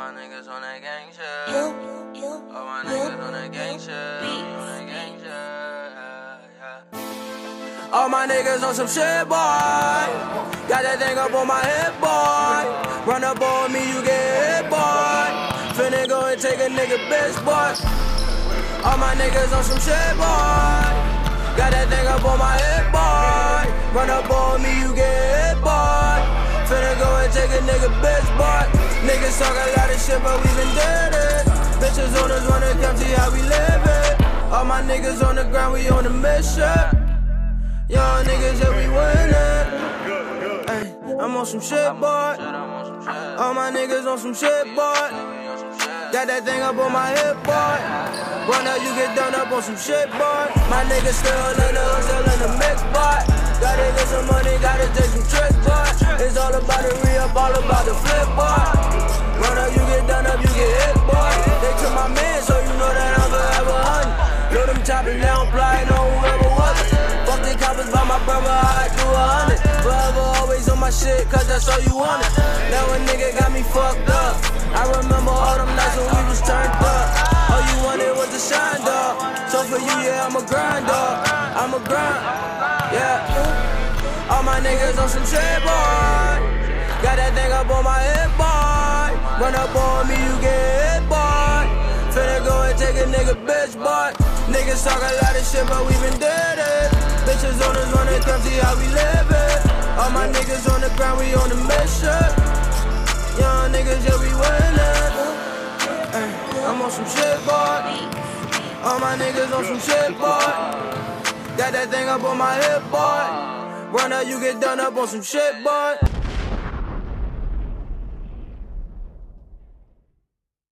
my niggas on that gang shit. All my niggas on that gang shit. On that gang shit. Yeah, yeah. All my niggas on some shit, boy. Got that thing up on my head, boy. Run up on me, you get hit, boy. Finna go and take a nigga bitch, boy. All my niggas on some shit, boy. Got that thing up on my head, boy. Run up on me, you get hit, boy. Finna go and take a nigga bitch, boy. Niggas talk a lot of shit, but we been dead it. Bitches on us wanna come see how we live it. All my niggas on the ground, we on a mission. Young niggas, yeah, we winning. Ay, I'm on some shit, boy. All my niggas on some shit, boy. Got that thing up on my hip, boy. Run up, you get done up on some shit, boy. My niggas still in the still in the mix, boy. Gotta get some money, gotta take some tricks, boy. It's all about the re-up, all about the flip, boy. Run up, you get done up, you get hit, boy. They took my man, so you know that I'm forever honey. Know them choppers, they don't fly, know whoever was it. Fuck the coppers by my brother, I do a hundred. Forever always on my shit, cause that's all you wanted. Now a nigga got me fucked dog. For you, yeah, I'm a grind dog. I'm a grind, yeah. All my niggas on some shit, boy. Got that thing up on my head, boy. Run up on me, you get hit, boy. Finna go and take a nigga bitch, boy. Niggas talk a lot of shit, but we been dead it. Bitches on us wanna come see how we live it. All my niggas on the ground, we on the my niggas on some shit, boy. Got that thing up on my hip, boy. Run up, you get done up on some shit, boy.